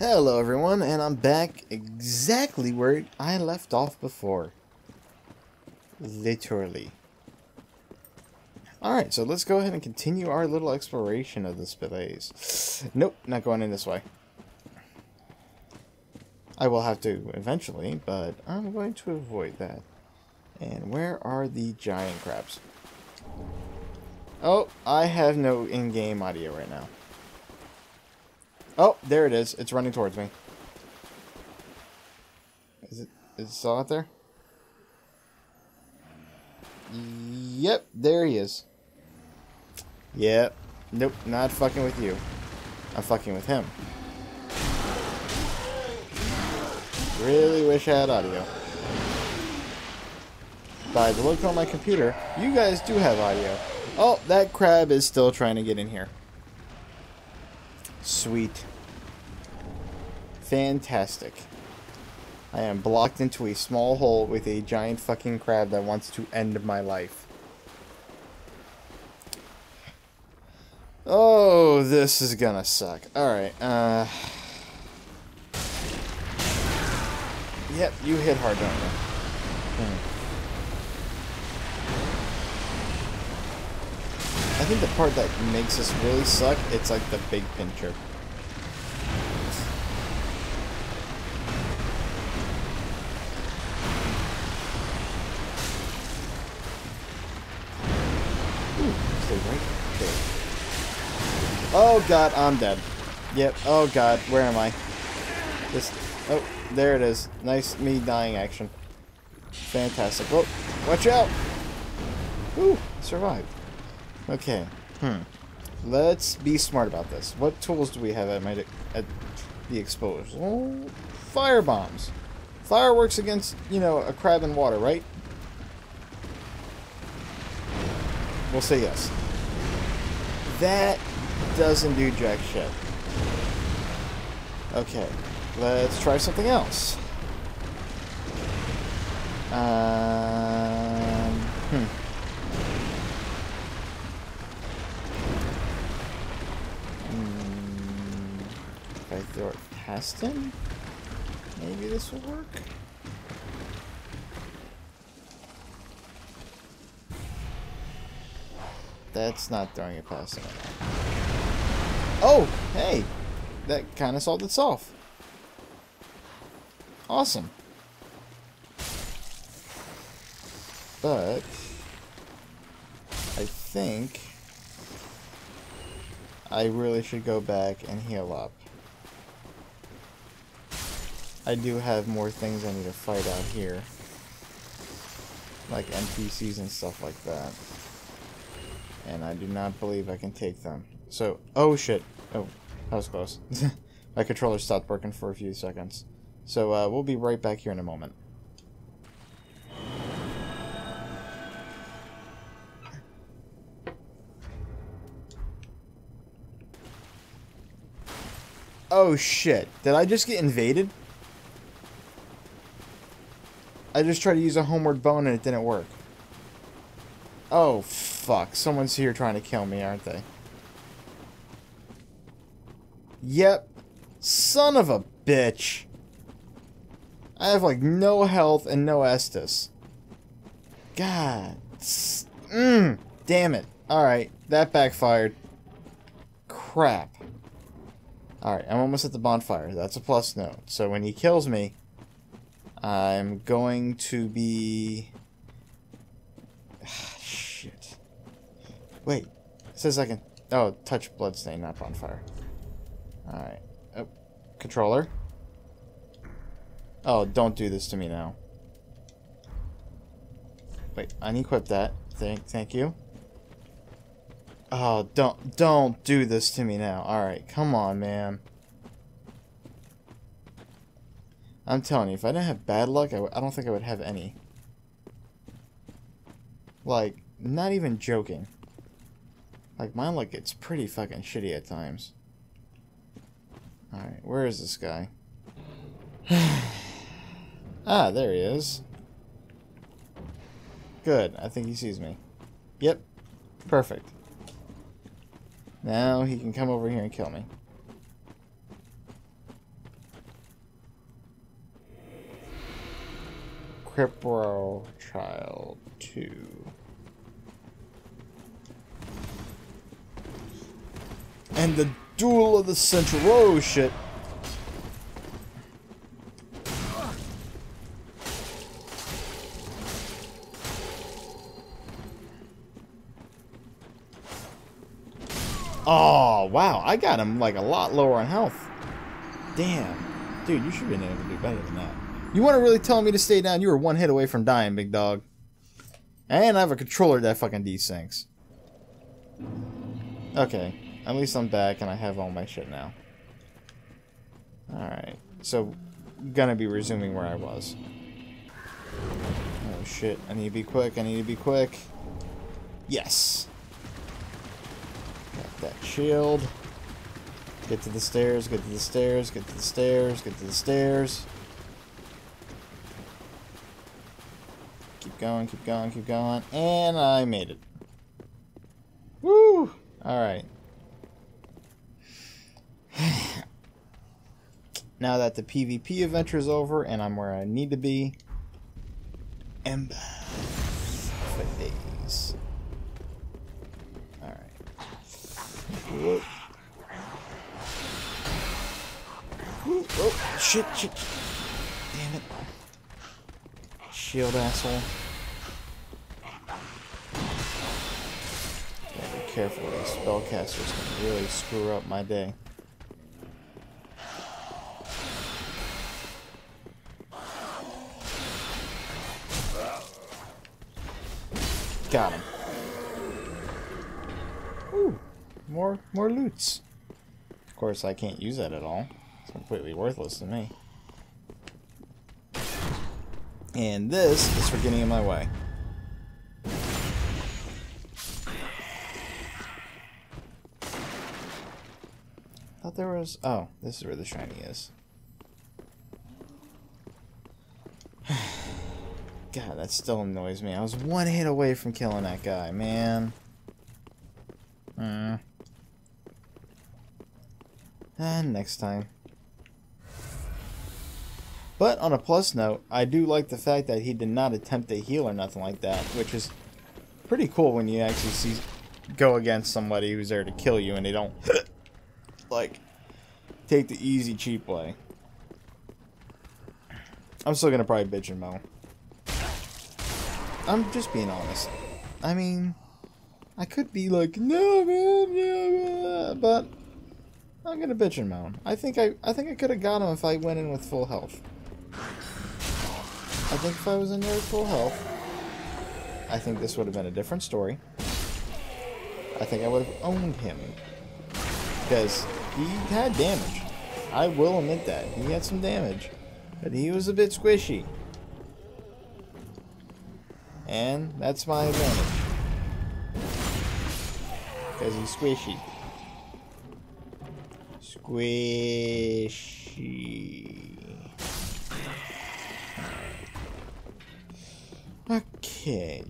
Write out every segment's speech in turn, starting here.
Hello everyone, and I'm back exactly where I left off before. Literally. Alright, so let's go ahead and continue our little exploration of this place. Nope, not going in this way. I will have to eventually, but I'm going to avoid that. And where are the giant crabs? Oh, I have no in-game audio right now. Oh, there it is. It's running towards me. Is it is it still out there? Yep, there he is. Yep. Nope, not fucking with you. I'm fucking with him. Really wish I had audio. By the look on my computer, you guys do have audio. Oh, that crab is still trying to get in here. Sweet. Fantastic. I am blocked into a small hole with a giant fucking crab that wants to end my life. Oh, this is gonna suck. Alright, uh... Yep, you hit hard, don't you? Hmm. I think the part that makes this really suck, it's like the big pincher. Oh god, I'm dead. Yep. Oh god, where am I? This. Oh, there it is. Nice me dying action. Fantastic. Oh, watch out! Ooh, survived. Okay. Hmm. Let's be smart about this. What tools do we have at my at the exposed? Oh, fire bombs. Fireworks against, you know, a crab in water, right? We'll say yes. That doesn't do jack shit. Okay, let's try something else. Um, throw it past him, maybe this will work. That's not throwing it past him. Oh, hey. That kind of solved itself. Awesome. But I think I really should go back and heal up. I do have more things I need to fight out here. Like NPCs and stuff like that and I do not believe I can take them. So, oh shit. Oh, that was close. My controller stopped working for a few seconds. So, uh, we'll be right back here in a moment. Oh shit. Did I just get invaded? I just tried to use a homeward bone and it didn't work. Oh, fuck. Someone's here trying to kill me, aren't they? Yep. Son of a bitch. I have, like, no health and no Estus. God. Mmm. Damn it. Alright. That backfired. Crap. Alright, I'm almost at the bonfire. That's a plus note. So when he kills me, I'm going to be... Shit. Wait. It says I can... Oh, touch bloodstain, not bonfire. Alright. Oh, controller. Oh, don't do this to me now. Wait, unequip that. Thank, thank you. Oh, don't, don't do this to me now. Alright, come on, man. I'm telling you, if I didn't have bad luck, I w I don't think I would have any. Like, not even joking. Like, my luck gets pretty fucking shitty at times. Alright, where is this guy? ah, there he is. Good, I think he sees me. Yep, perfect. Now he can come over here and kill me. Cripro Child 2. And the Duel of the Central... Oh, shit. Oh, wow. I got him, like, a lot lower on health. Damn. Dude, you should have been able to do better than that. You want to really tell me to stay down? You were one hit away from dying, big dog. And I have a controller that fucking desyncs. Okay. At least I'm back and I have all my shit now. Alright. So, gonna be resuming where I was. Oh shit. I need to be quick. I need to be quick. Yes. Got that shield. Get to the stairs, get to the stairs, get to the stairs, get to the stairs. Keep going, keep going, keep going. And I made it. Woo! Alright. now that the PvP adventure is over and I'm where I need to be, I'm back for days. Alright. Oh, shit, shit. Damn it. Shield asshole. Gotta be careful, these spellcasters can really screw up my day. Got him. Ooh, more more loots. Of course, I can't use that at all. It's completely worthless to me. And this is for getting in my way. Thought there was... Oh, this is where the shiny is. God, that still annoys me. I was one hit away from killing that guy, man. Hmm. And next time. But on a plus note, I do like the fact that he did not attempt to heal or nothing like that, which is pretty cool when you actually see go against somebody who's there to kill you and they don't take the easy cheap way. I'm still gonna probably bitch and moan. I'm just being honest. I mean, I could be like, no man, yeah, but I'm gonna bitch and moan. I think I, I think I could have got him if I went in with full health. I think if I was in there with full health, I think this would have been a different story. I think I would have owned him because he had damage. I will admit that he had some damage, but he was a bit squishy. And that's my advantage. Because he's squishy. Squishy. Okay.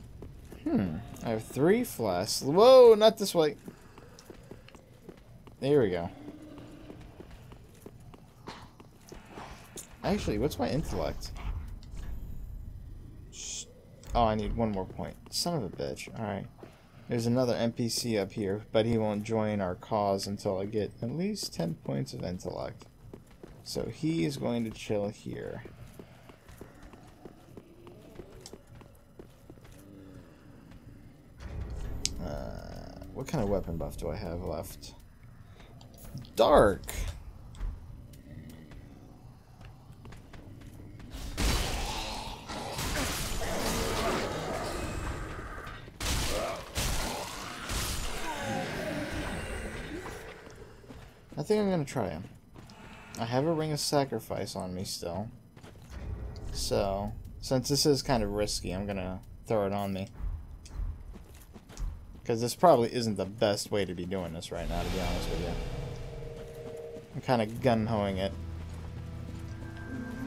Hmm. I have three flasks. Whoa, not this way. There we go. Actually, what's my intellect? Oh, I need one more point. Son of a bitch. Alright. There's another NPC up here, but he won't join our cause until I get at least 10 points of intellect. So he is going to chill here. Uh, what kind of weapon buff do I have left? Dark! Think I'm gonna try him. I have a ring of sacrifice on me still. So, since this is kind of risky, I'm gonna throw it on me. Because this probably isn't the best way to be doing this right now, to be honest with you. I'm kind of gun-hoing it.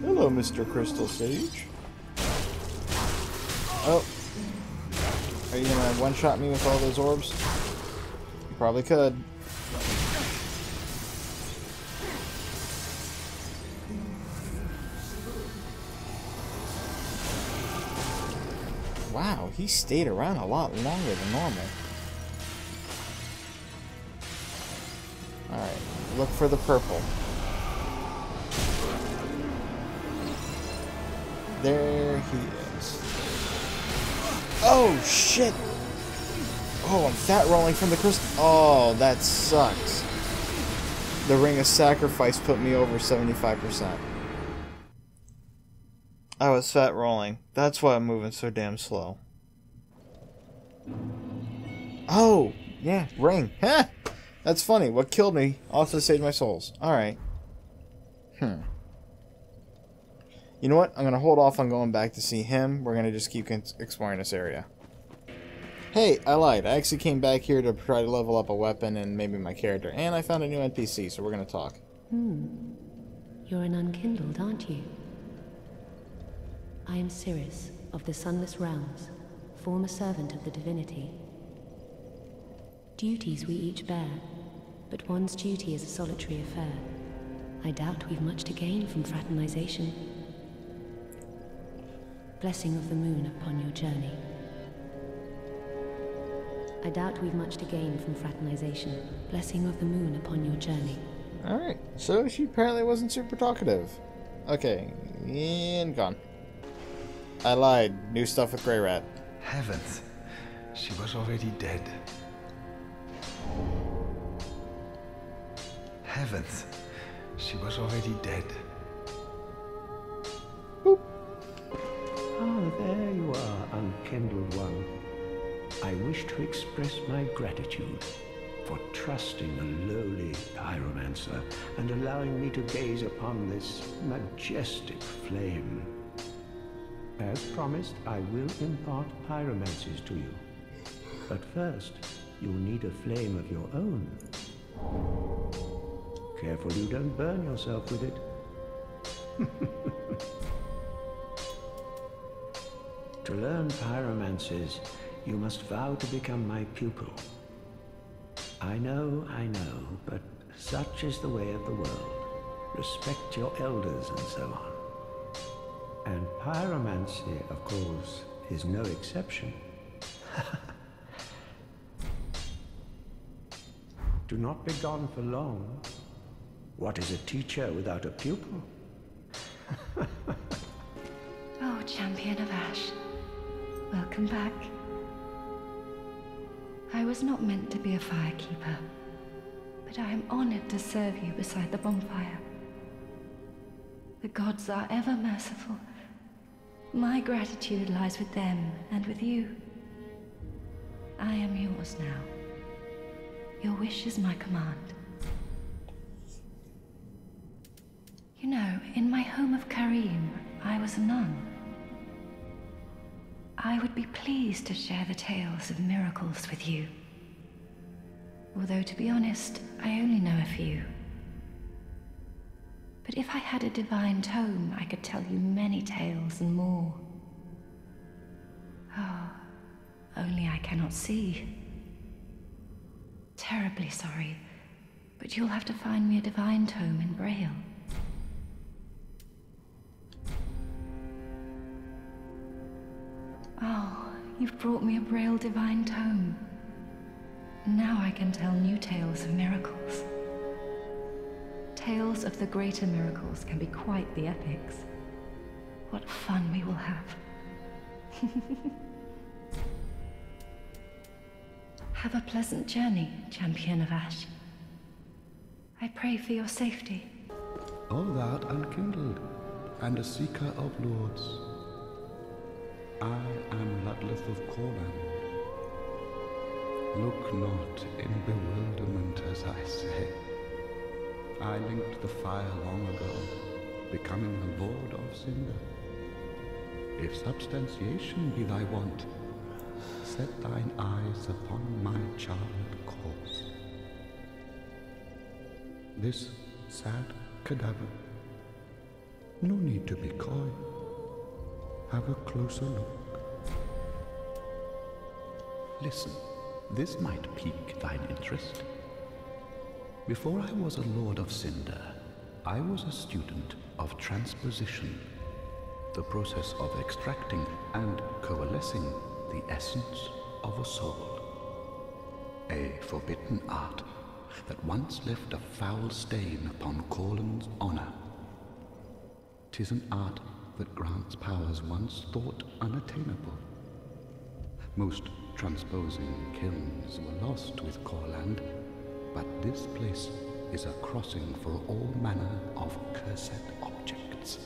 Hello, Mr. Crystal Sage. Oh. Are you gonna one-shot me with all those orbs? You probably could. Wow, he stayed around a lot longer than normal. Alright, look for the purple. There he is. Oh, shit! Oh, I'm fat rolling from the crystal. Oh, that sucks. The Ring of Sacrifice put me over 75%. I was fat rolling. That's why I'm moving so damn slow. Oh, yeah, ring. That's funny. What killed me also saved my souls. Alright. Hmm. You know what? I'm going to hold off on going back to see him. We're going to just keep exploring this area. Hey, I lied. I actually came back here to try to level up a weapon and maybe my character. And I found a new NPC, so we're going to talk. Hmm. You're an unkindled, aren't you? I am Sirris, of the Sunless Realms, former servant of the divinity. Duties we each bear, but one's duty is a solitary affair. I doubt we've much to gain from fraternization. Blessing of the moon upon your journey. I doubt we've much to gain from fraternization. Blessing of the moon upon your journey. Alright, so she apparently wasn't super talkative. Okay, and gone. I lied. New stuff with Greirat. Heavens, she was already dead. Heavens, she was already dead. Boop. Ah, there you are, unkindled one. I wish to express my gratitude for trusting a lowly pyromancer and allowing me to gaze upon this majestic flame. As promised, I will impart pyromancies to you. But first, you'll need a flame of your own. Careful you don't burn yourself with it. to learn pyromancies, you must vow to become my pupil. I know, I know, but such is the way of the world. Respect your elders and so on. And pyromancy, of course, is no exception. Do not be gone for long. What is a teacher without a pupil? oh, champion of Ash. Welcome back. I was not meant to be a firekeeper, but I am honored to serve you beside the bonfire. The gods are ever merciful, my gratitude lies with them and with you. I am yours now. Your wish is my command. You know, in my home of Carim, I was a nun. I would be pleased to share the tales of miracles with you. Although, to be honest, I only know a few. But if I had a divine tome, I could tell you many tales and more. Oh, only I cannot see. Terribly sorry, but you'll have to find me a divine tome in Braille. Oh, you've brought me a Braille divine tome. Now I can tell new tales of miracles tales of the greater miracles can be quite the epics. What fun we will have. have a pleasant journey, Champion of Ash. I pray for your safety. All that unkindled, and a seeker of lords. I am Ludleth of Courland. Look not in bewilderment as I say. I linked the fire long ago, becoming the Lord of Cinder. If substantiation be thy want, set thine eyes upon my charred corpse. This sad cadaver, no need to be coy. Have a closer look. Listen, this might pique thine interest. Before I was a Lord of Cinder, I was a student of transposition, the process of extracting and coalescing the essence of a soul. A forbidden art that once left a foul stain upon Courland's honor. Tis an art that grants powers once thought unattainable. Most transposing kilns were lost with Courland, but this place is a crossing for all manner of cursed objects.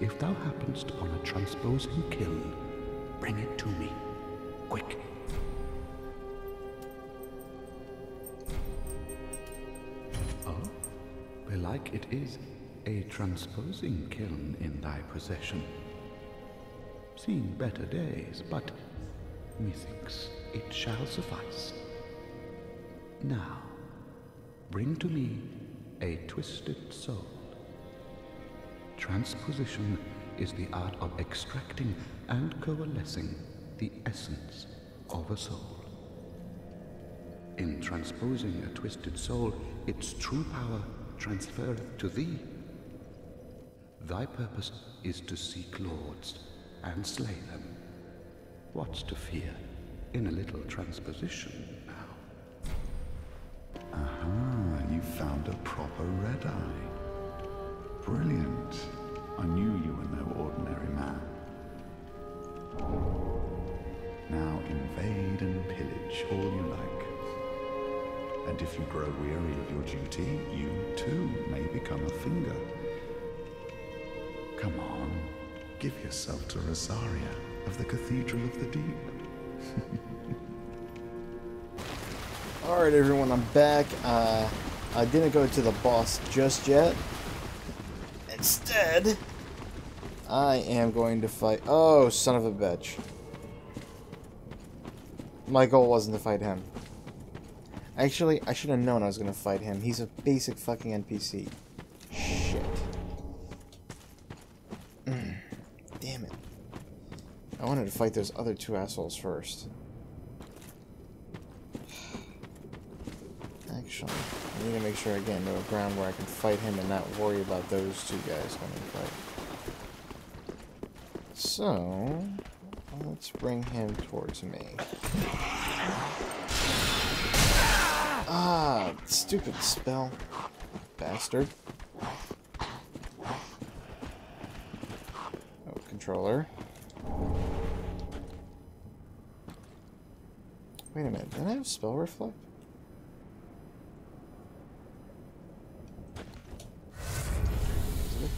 If thou happenst upon a transposing kiln, bring it to me. Quick. Oh, belike it is a transposing kiln in thy possession. Seen better days, but methinks it shall suffice. Now, bring to me a twisted soul. Transposition is the art of extracting and coalescing the essence of a soul. In transposing a twisted soul, its true power transferreth to thee. Thy purpose is to seek lords and slay them. What's to fear in a little transposition found a proper red eye. Brilliant. I knew you were no ordinary man. Now invade and pillage all you like. And if you grow weary of your duty, you too may become a finger. Come on, give yourself to Rosaria of the Cathedral of the Deep. Alright everyone, I'm back. Uh, I didn't go to the boss just yet. Instead, I am going to fight... Oh, son of a bitch. My goal wasn't to fight him. Actually, I should have known I was going to fight him. He's a basic fucking NPC. Shit. Damn it. I wanted to fight those other two assholes first. Actually, I need to make sure I get into a ground where I can fight him and not worry about those two guys coming fight. So, let's bring him towards me. Ah, stupid spell. Bastard. Oh, controller. Wait a minute, did I have spell reflect?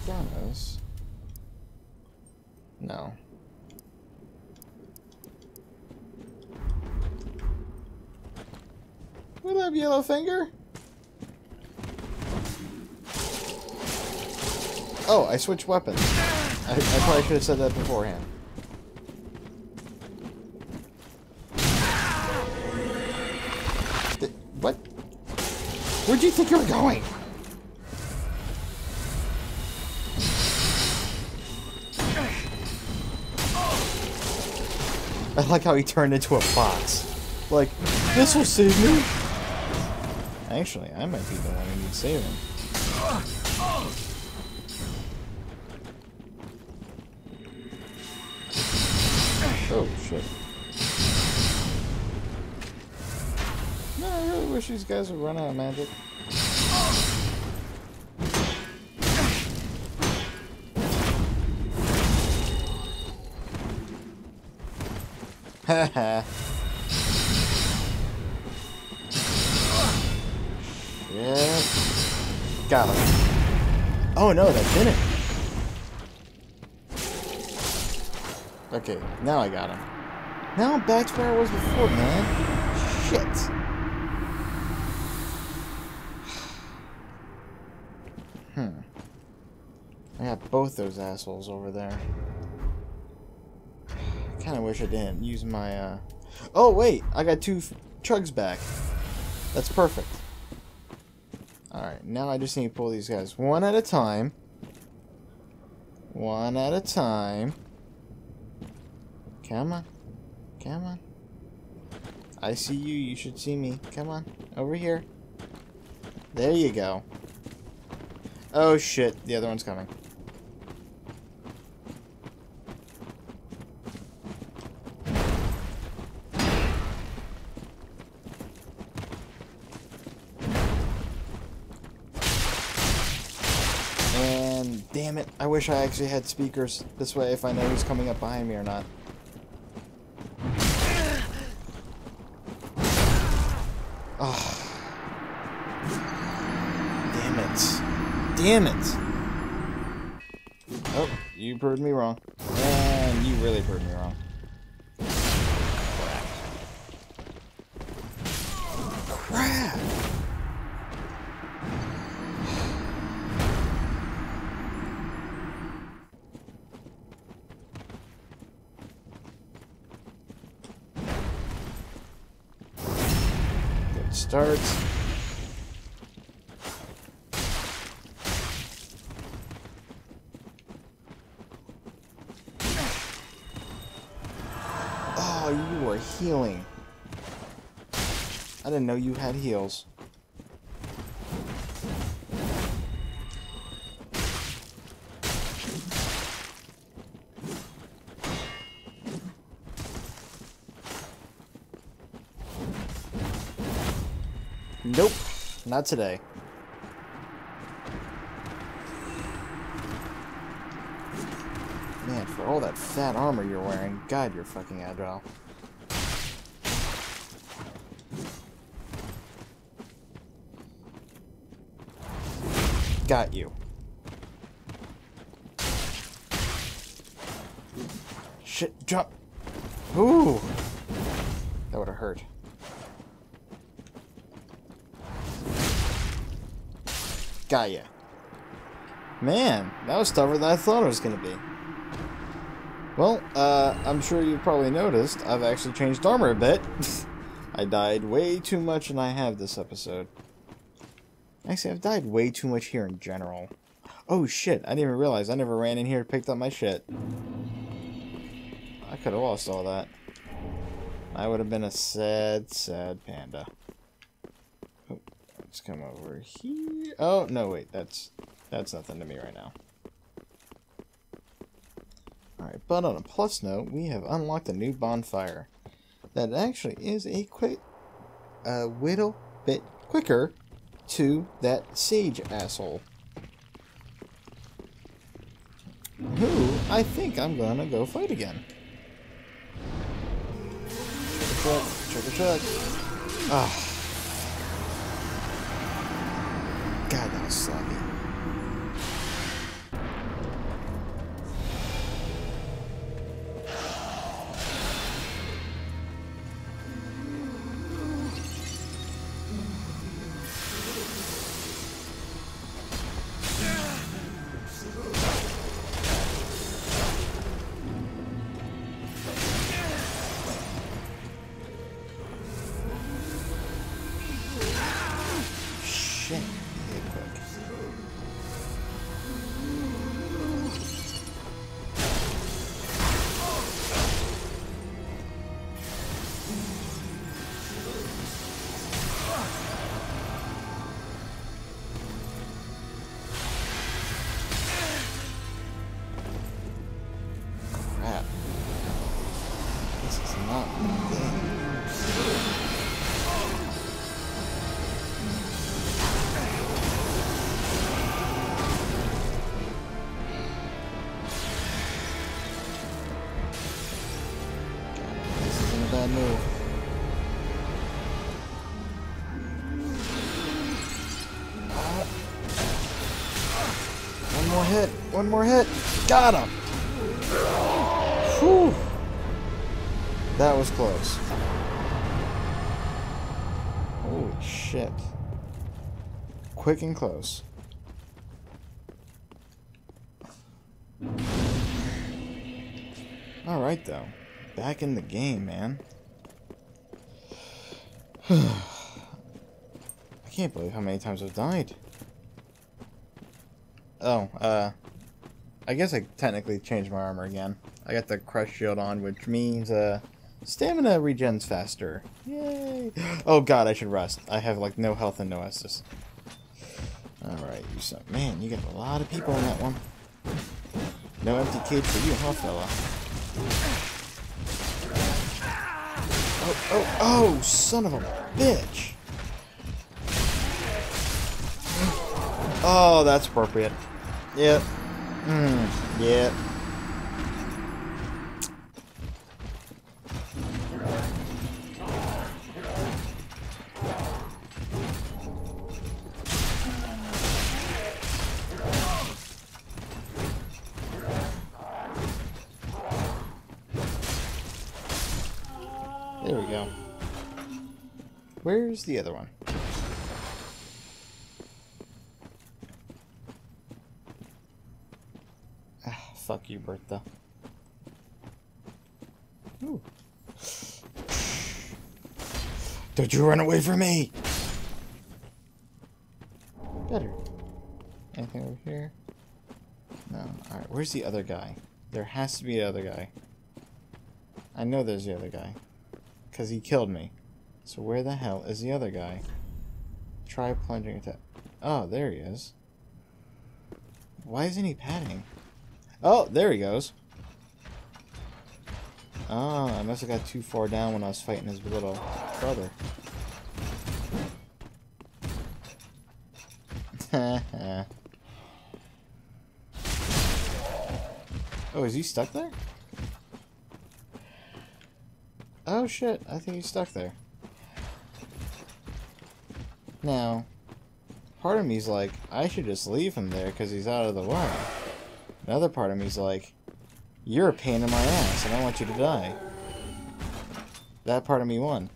Thanos? No. What up, Yellowfinger? Oh, I switched weapons. I, I probably should have said that beforehand. Th- what? Where'd you think you were going? I like how he turned into a fox. Like, this will save me. Actually, I might be the one who needs saving. Oh, shit. No, I really wish these guys would run out of magic. Yeah. Got him. Oh no, that didn't. Okay, now I got him. Now I'm back to where I was before, man. Shit. Hmm. I got both those assholes over there. Kind of wish I didn't use my, uh... Oh, wait! I got two chugs back. That's perfect. Alright, now I just need to pull these guys one at a time. One at a time. Come on. Come on. I see you. You should see me. Come on. Over here. There you go. Oh, shit. The other one's coming. Damn it. I wish I actually had speakers. This way if I know who's coming up behind me or not. Oh. Damn it. Damn it. Oh, you proved me wrong. And you really proved me wrong. Oh, you were healing. I didn't know you had heals. Nope, not today. Man, for all that armor you're wearing, God, you're fucking agile. Got you. Shit, jump. Ooh. That would have hurt. Got ya. Man, that was tougher than I thought it was to be. Well, uh, I'm sure you've probably noticed I've actually changed armor a bit. I died way too much and I have this episode. Actually, I've died way too much here in general. Oh shit, I didn't even realize I never ran in here and picked up my shit. I could have lost all that. I would have been a sad, sad panda. Oh, let's come over here. Oh, no, wait, that's that's nothing to me right now. Alright, but on a plus note, we have unlocked a new bonfire. That actually is a quick, a little bit quicker to that sage asshole. Who I think I'm gonna go fight again. Check, check, check. Ah. God, that was sloppy. Bad move. Ah. One more hit. One more hit. Got him. Whew. That was close. Holy shit. Quick and close. Alright, though. Back in the game, man. I can't believe how many times I've died. Oh, uh... I guess I technically changed my armor again. I got the crush shield on, which means, uh... Stamina regens faster. Yay! Oh god, I should rest. I have, like, no health and no Estus. Alright, you son... Man, you got a lot of people in that one. No empty cage for you, huh, fella? Oh, oh, oh, son of a bitch. Oh, that's appropriate. Yep. Hmm. Yeah. Where's the other one? Ah, fuck you, Bertha. Ooh. Don't you run away from me! Better. Anything over here? No. Alright, where's the other guy? There has to be the other guy. I know there's the other guy. Because he killed me. So where the hell is the other guy? Try plunging attack. Oh, there he is. Why isn't he padding? Oh, there he goes. Oh, I must have got too far down when I was fighting his little brother. oh, is he stuck there? Oh shit, I think he's stuck there. Now, part of me's like, I should just leave him there because he's out of the way. Another part of me's like, you're a pain in my ass and I want you to die. That part of me won.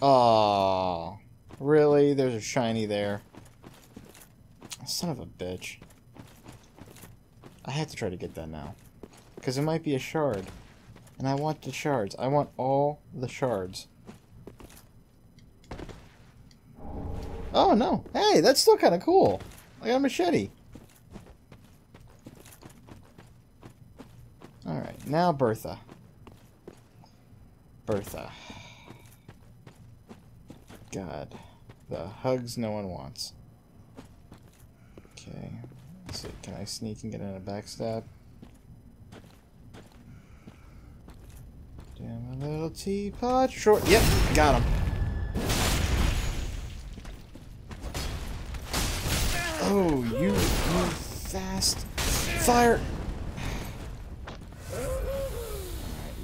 Oh, really? There's a shiny there. Son of a bitch. I have to try to get that now. Because it might be a shard. And I want the shards. I want all the shards. Oh, no. Hey, that's still kind of cool. I got a machete. Alright, now Bertha. Bertha. God. The hugs no one wants. Okay. Let's see. Can I sneak and get in a backstab? Damn a little teapot short. Yep, got him. Oh, you, you fast. Fire! Alright,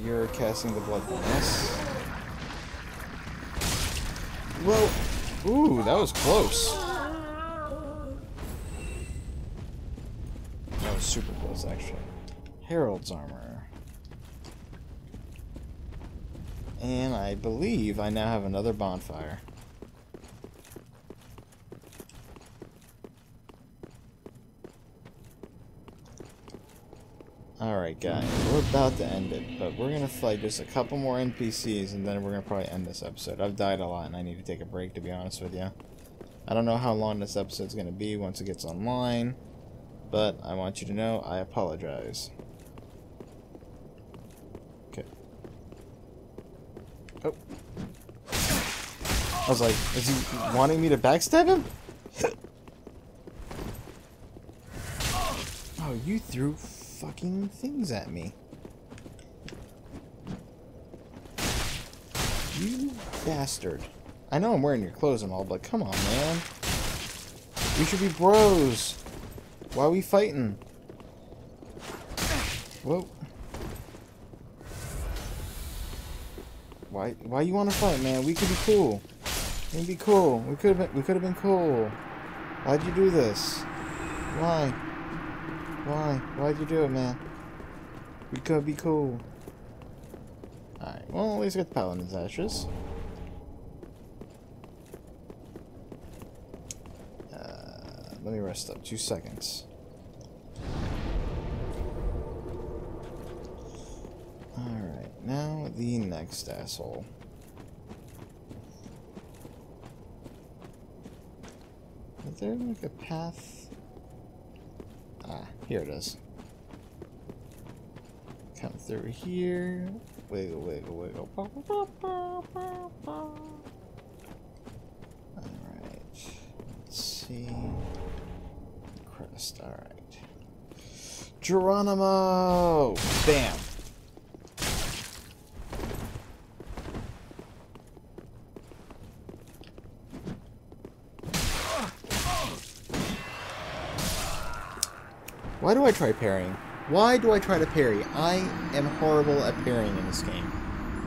you're casting the blood bonus. Whoa! Ooh, that was close. That was super close, actually. Herald's armor. And I believe I now have another bonfire. Alright guys, we're about to end it, but we're gonna fight just a couple more NPCs and then we're gonna probably end this episode. I've died a lot and I need to take a break to be honest with you. I don't know how long this episode's gonna be once it gets online, but I want you to know I apologize. Okay. Oh. I was like, is he wanting me to backstab him? oh, you threw fucking things at me. You bastard. I know I'm wearing your clothes and all, but come on, man. We should be bros. Why are we fighting? Whoa. Why why you wanna fight, man? We could be cool. We could be cool. We could have been we could have been cool. Why'd you do this? Why? Why? Why'd you do it, man? We could be cool. Alright, well, at least get the Paladin's Ashes. Uh, let me rest up. Two seconds. Alright, now the next asshole. Is there like a path? Ah, here it is. Come through here. Wiggle, wiggle, wiggle. Alright. Let's see. Crest, alright. Geronimo! Bam! Why do I try parrying? Why do I try to parry? I am horrible at parrying in this game.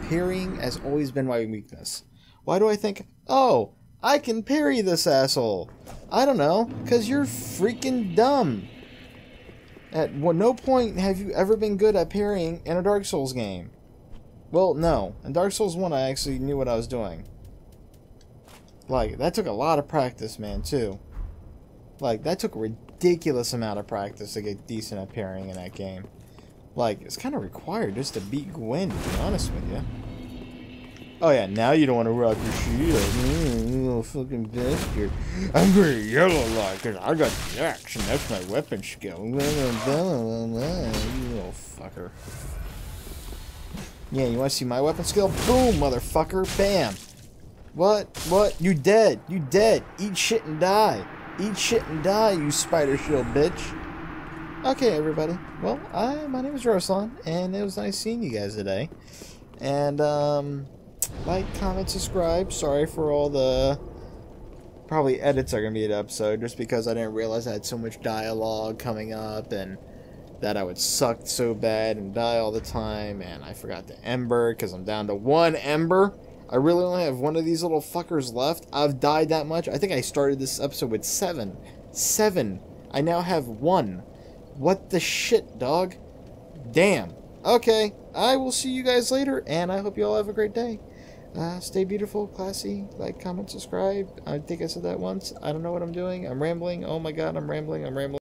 Parrying has always been my weakness. Why do I think, oh, I can parry this asshole? I don't know, because you're freaking dumb. At no point have you ever been good at parrying in a Dark Souls game. Well, no. In Dark Souls 1, I actually knew what I was doing. Like, that took a lot of practice, man, too. Like, that took a ridiculous amount of practice to get decent at parrying in that game. Like, it's kind of required just to beat Gwyn, to be honest with you. Oh yeah, now you don't want to rock your shield. Mm, you little fucking bastard. I'm gonna yell a lot because I got the and that's my weapon skill. You little fucker. Yeah, you want to see my weapon skill? Boom, motherfucker. Bam. What? What? You dead. You dead. Eat shit and die. Eat shit and die, you spider shield bitch. Okay, everybody. Well, I my name is Roson, and it was nice seeing you guys today. And, um like, comment, subscribe. Sorry for all the probably edits are gonna be an episode just because I didn't realize I had so much dialogue coming up and that I would suck so bad and die all the time and I forgot the ember because I'm down to one ember. I really only have one of these little fuckers left. I've died that much. I think I started this episode with seven. Seven. I now have one. What the shit, dog? Damn. Okay, I will see you guys later, and I hope you all have a great day. Uh, stay beautiful, classy, like, comment, subscribe. I think I said that once. I don't know what I'm doing. I'm rambling. Oh my god, I'm rambling. I'm rambling.